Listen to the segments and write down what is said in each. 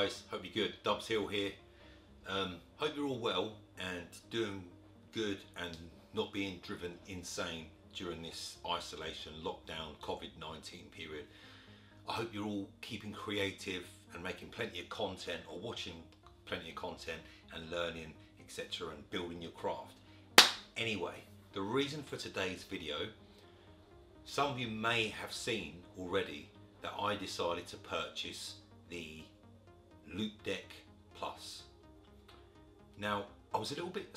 Guys? Hope you're good. Dubs Hill here. Um, hope you're all well and doing good and not being driven insane during this isolation, lockdown, COVID-19 period. I hope you're all keeping creative and making plenty of content or watching plenty of content and learning, etc. and building your craft. Anyway, the reason for today's video, some of you may have seen already that I decided to purchase the Loupedeck Plus. Now, I was a little bit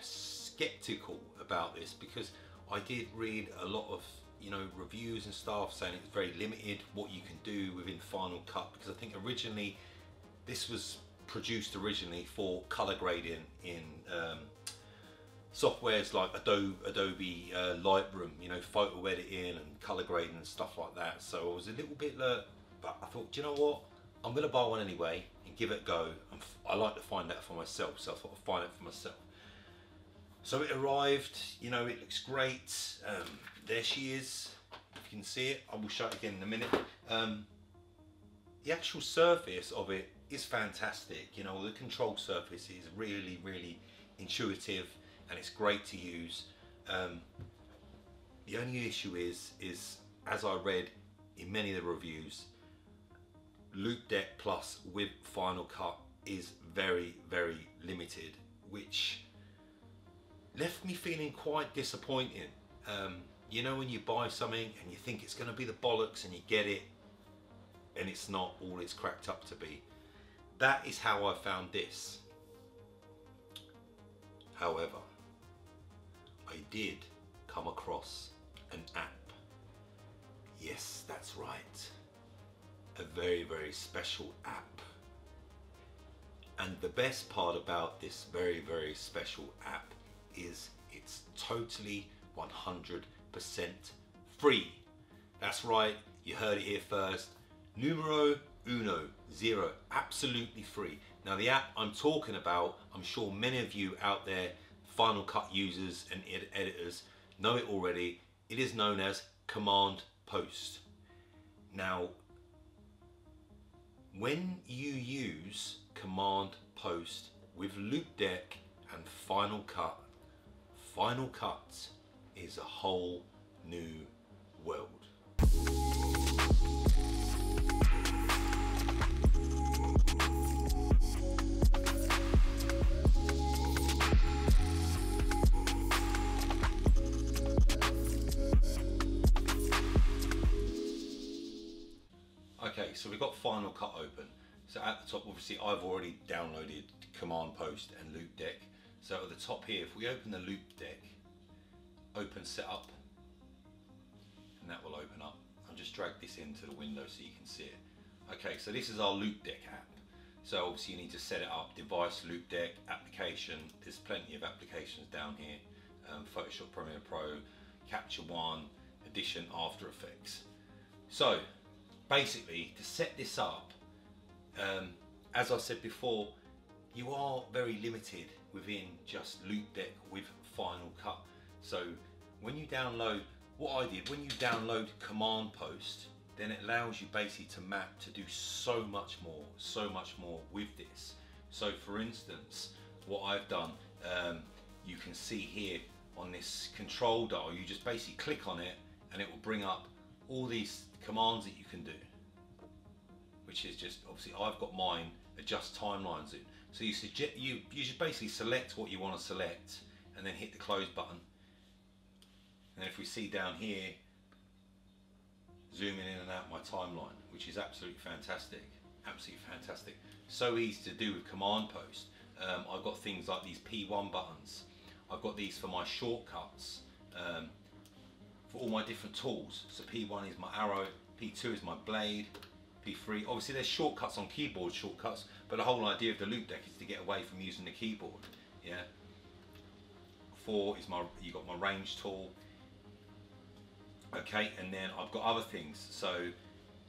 skeptical about this because I did read a lot of you know reviews and stuff saying it's very limited what you can do within Final Cut because I think originally this was produced originally for color grading in um, softwares like Adobe, Adobe uh, Lightroom, you know, photo editing and color grading and stuff like that. So I was a little bit, uh, but I thought, do you know what? I'm going to buy one anyway and give it a go. I like to find that for myself, so I thought I'd find it for myself. So it arrived, you know, it looks great. Um, there she is, if you can see it. I will show it again in a minute. Um, the actual surface of it is fantastic. You know, the control surface is really, really intuitive and it's great to use. Um, the only issue is, is as I read in many of the reviews, Loupedeck Plus with Final Cut is very, very limited, which left me feeling quite disappointing. Um, you know when you buy something and you think it's going to be the bollocks and you get it and it's not all it's cracked up to be. That is how I found this. However, I did come across an app. Yes, that's right a very, very special app. And the best part about this very, very special app is it's totally 100% free. That's right, you heard it here first. Numero uno, zero, absolutely free. Now the app I'm talking about, I'm sure many of you out there, Final Cut users and ed editors know it already. It is known as Command Post. Now, when you use Command Post with Loop Deck and Final Cut, Final Cut is a whole new world. So we've got Final Cut open. So at the top, obviously, I've already downloaded Command Post and Loupedeck. So at the top here, if we open the Loop Deck, open setup, and that will open up. I'll just drag this into the window so you can see it. Okay, so this is our Loupedeck app. So obviously you need to set it up, device, Loupedeck, application. There's plenty of applications down here. Um, Photoshop Premiere Pro, Capture One, Audition, After Effects. So basically to set this up, um, as I said before, you are very limited within just Loupedeck with Final Cut. So when you download, what I did, when you download Command Post, then it allows you basically to map to do so much more, so much more with this. So for instance, what I've done, um, you can see here on this control dial, you just basically click on it and it will bring up all these commands that you can do which is just obviously I've got mine adjust timelines in. So you suggest you you just basically select what you want to select and then hit the close button. And if we see down here zooming in and out my timeline which is absolutely fantastic absolutely fantastic. So easy to do with command post. Um, I've got things like these P1 buttons. I've got these for my shortcuts. Um, for all my different tools. So P1 is my arrow, P2 is my blade, P3. Obviously there's shortcuts on keyboard shortcuts, but the whole idea of the Loupedeck is to get away from using the keyboard. Yeah. Four is my, you got my range tool. Okay, and then I've got other things. So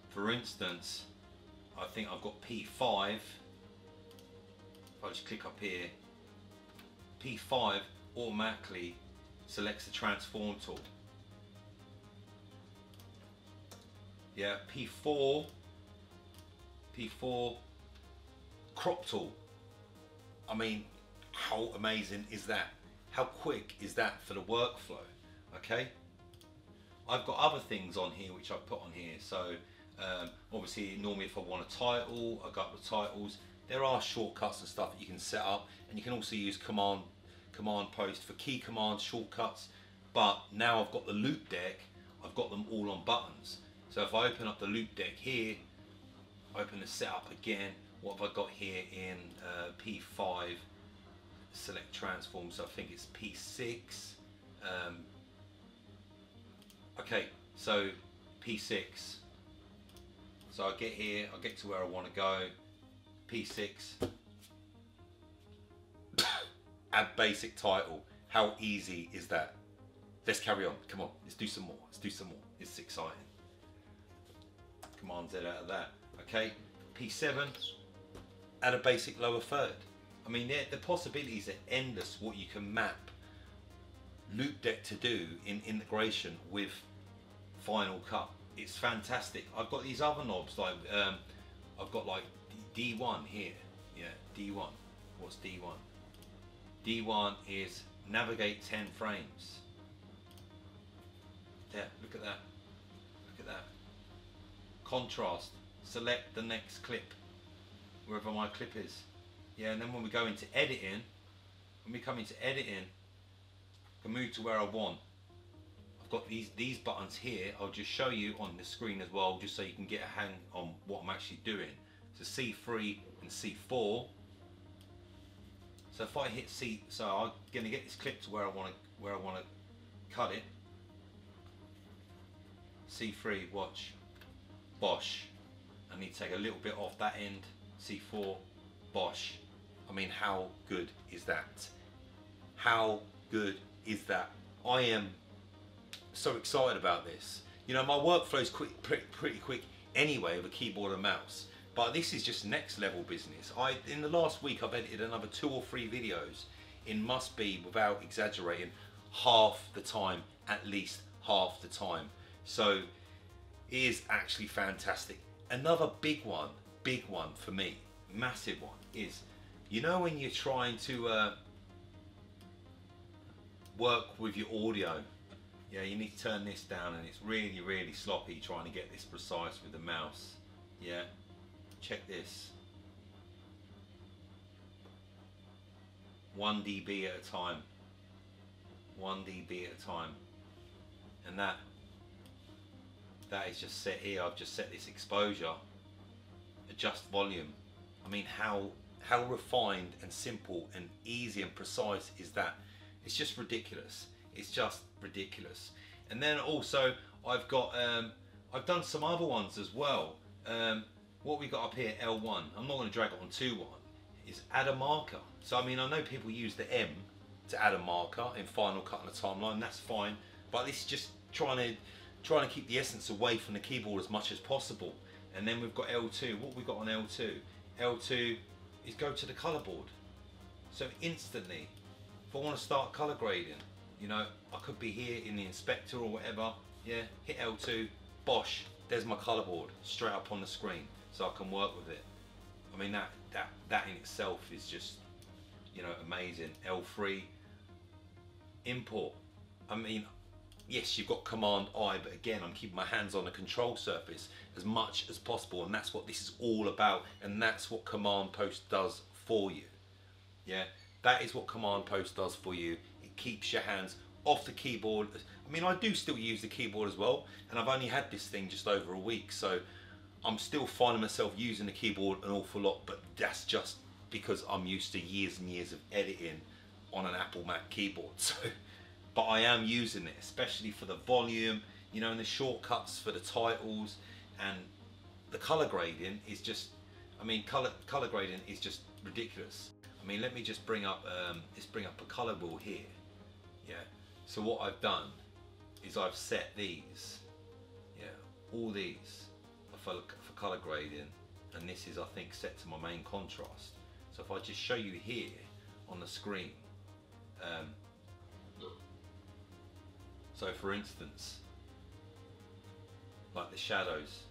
for instance, I think I've got P5. If I just click up here, P5 automatically selects the transform tool. Yeah, P4, P4, crop tool. I mean, how amazing is that? How quick is that for the workflow? Okay. I've got other things on here which I've put on here. So um, obviously normally if I want a title, I got the titles. There are shortcuts and stuff that you can set up and you can also use command command post for key commands, shortcuts. But now I've got the Loupedeck, I've got them all on buttons. So if I open up the Loupedeck here, open the setup again, what have I got here in uh, P5, select transform, so I think it's P6. Um, okay, so P6. So I get here, I get to where I want to go, P6, add basic title. How easy is that? Let's carry on. Come on, let's do some more. Let's do some more. It's exciting. Command Z out of that. Okay, P7, add a basic lower third. I mean, the possibilities are endless what you can map Loupedeck to do in integration with Final Cut. It's fantastic. I've got these other knobs like um, I've got like D1 here. Yeah, D1. What's D1? D1 is navigate 10 frames. There, look at that. Contrast. Select the next clip. Wherever my clip is. Yeah, and then when we go into editing, when we come into editing, I can move to where I want. I've got these, these buttons here. I'll just show you on the screen as well, just so you can get a hang on what I'm actually doing. So C3 and C4 so if I hit C, so I'm going to get this clip to where I want to where I want to cut it. C3, watch, bosh. I need to take a little bit off that end. C4, bosh. I mean, how good is that? How good is that? I am so excited about this. You know, my workflow is quick, pretty, pretty quick anyway with a keyboard and mouse. But this is just next level business. I in the last week I've edited another two or three videos in must be without exaggerating half the time at least half the time. So is actually fantastic. Another big one, big one for me, massive one is you know when you're trying to uh, work with your audio? Yeah you need to turn this down and it's really really sloppy trying to get this precise with the mouse. Yeah check this. 1 dB at a time. 1 dB at a time. And that that is just set here I've just set this exposure adjust volume. I mean how how refined and simple and easy and precise is that? It's just ridiculous. It's just ridiculous. And then also I've got um, I've done some other ones as well. Um, what we got up here, L1, I'm not going to drag it on too 1, is add a marker. So I mean, I know people use the M to add a marker in Final Cut on the timeline, that's fine, but this is just trying to trying to keep the essence away from the keyboard as much as possible. And then we've got L2. What we got on L2? L2 is go to the color board. So instantly, if I want to start color grading, you know, I could be here in the inspector or whatever, yeah, hit L2, bosh, there's my color board straight up on the screen so I can work with it. I mean that that that in itself is just you know amazing. L3 import. I mean yes you've got command I but again I'm keeping my hands on the control surface as much as possible and that's what this is all about and that's what command post does for you. Yeah that is what command post does for you. It keeps your hands off the keyboard. I mean I do still use the keyboard as well and I've only had this thing just over a week so I'm still finding myself using the keyboard an awful lot, but that's just because I'm used to years and years of editing on an Apple Mac keyboard. So, but I am using it, especially for the volume, you know, and the shortcuts for the titles and the color grading is just, I mean, color color grading is just ridiculous. I mean, let me just bring up, um, let's bring up a color wheel here. Yeah. So what I've done is I've set these, yeah, all these for, for color grading and this is I think set to my main contrast so if I just show you here on the screen um, so for instance like the shadows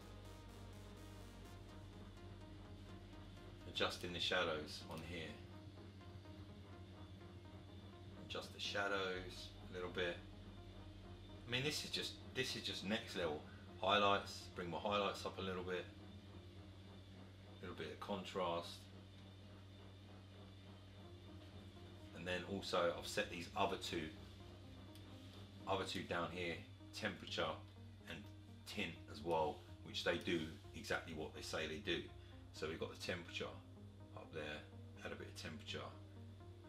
adjusting the shadows on here. Adjust the shadows a little bit. I mean, this is just this is just next level. Highlights, bring my highlights up a little bit. A little bit of contrast. And then also I've set these other two other two down here, temperature and tint as well, which they do exactly what they say they do. So we've got the temperature up there, add a bit of temperature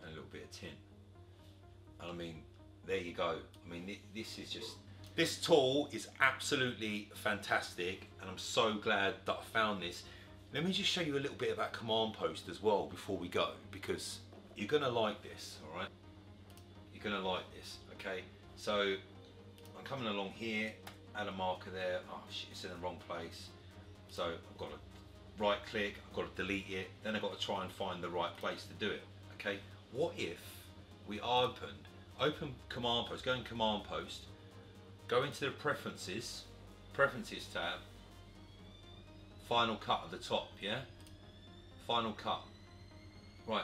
and a little bit of tint. And I mean, there you go. I mean, this is just, this tool is absolutely fantastic and I'm so glad that I found this. Let me just show you a little bit about Command Post as well before we go, because you're gonna like this, all right? You're gonna like this, okay? So I'm coming along here, add a marker there. Oh shit, it's in the wrong place. So I've got to right click, I've got to delete it, then I've got to try and find the right place to do it. Okay, what if we opened, open command post, go in command post, go into the preferences, preferences tab, final cut at the top, yeah? Final cut. Right,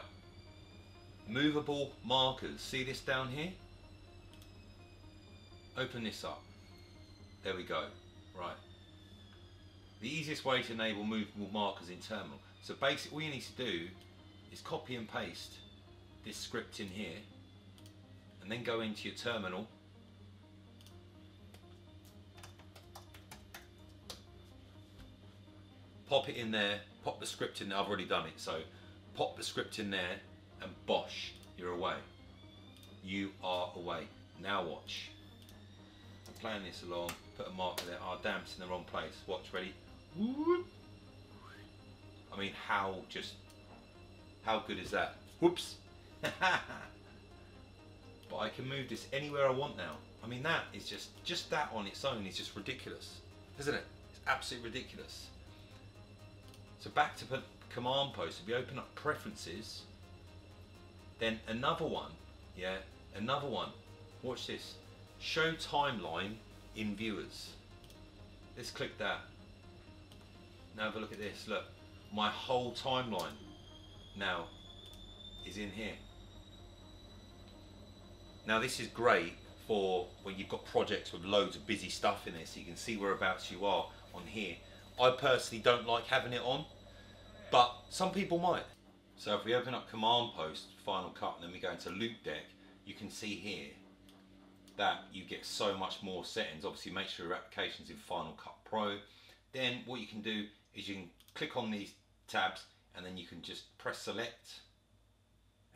movable markers, see this down here? Open this up. There we go, right. The easiest way to enable movable markers in terminal. So basically all you need to do is copy and paste this script in here and then go into your terminal pop it in there, pop the script in there, I've already done it, so pop the script in there and bosh, you're away. You are away. Now watch. Playing this along, put a marker there, oh damn, it's in the wrong place. Watch, ready? I mean, how just, how good is that? Whoops. but I can move this anywhere I want now. I mean, that is just, just that on its own is just ridiculous, isn't it? It's absolutely ridiculous. So back to command post, if you open up preferences, then another one, yeah, another one. Watch this. Show timeline in viewers. Let's click that. Now have a look at this. Look, my whole timeline now is in here. Now this is great for when you've got projects with loads of busy stuff in it so you can see whereabouts you are on here. I personally don't like having it on, but some people might. So if we open up Command Post, Final Cut, and then we go into Loupedeck, you can see here that you get so much more settings. Obviously make sure your application's in Final Cut Pro. Then what you can do is you can click on these tabs and then you can just press select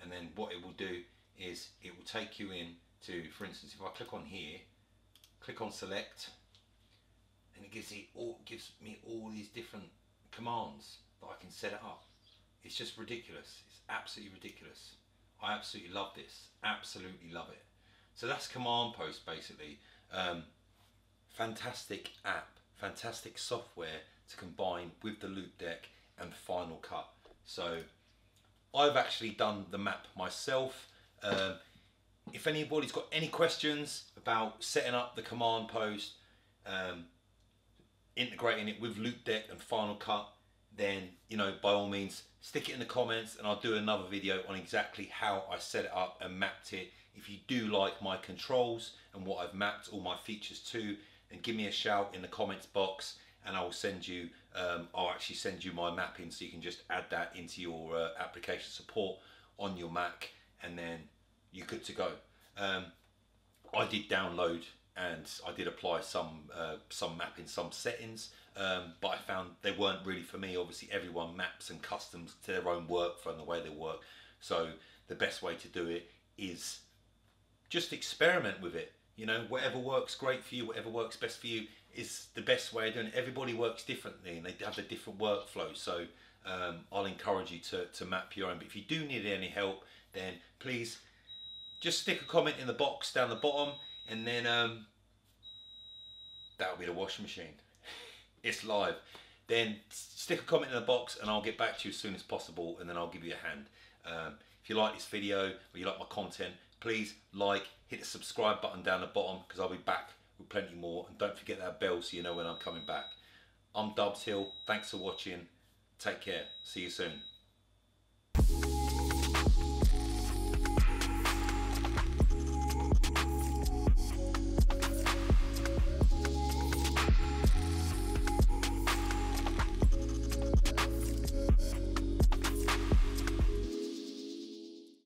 and then what it will do is it will take you in to, for instance, if I click on here, click on select, and it gives me all gives me all these different commands that I can set it up. It's just ridiculous. It's absolutely ridiculous. I absolutely love this. Absolutely love it. So that's Command Post basically. Um, fantastic app, fantastic software to combine with the Loupedeck and Final Cut. So I've actually done the map myself. Um, if anybody's got any questions about setting up the command post, um, integrating it with Loupedeck and Final Cut, then you know by all means stick it in the comments and I'll do another video on exactly how I set it up and mapped it. If you do like my controls and what I've mapped all my features to, then give me a shout in the comments box and I will send you, um, I'll actually send you my mapping so you can just add that into your uh, application support on your Mac and then you're good to go. Um, I did download and I did apply some uh, some mapping, some settings, um, but I found they weren't really for me. Obviously, everyone maps and customs to their own workflow and the way they work. So the best way to do it is just experiment with it. You know, whatever works great for you, whatever works best for you, is the best way of doing it. Everybody works differently and they have a different workflow. So um, I'll encourage you to, to map your own. But if you do need any help, then please just stick a comment in the box down the bottom and then um, that'll be the washing machine. it's live. Then stick a comment in the box and I'll get back to you as soon as possible and then I'll give you a hand. Um, if you like this video or you like my content, please like, hit the subscribe button down the bottom because I'll be back with plenty more. And don't forget that bell so you know when I'm coming back. I'm Dubs Hill. Thanks for watching. Take care. See you soon.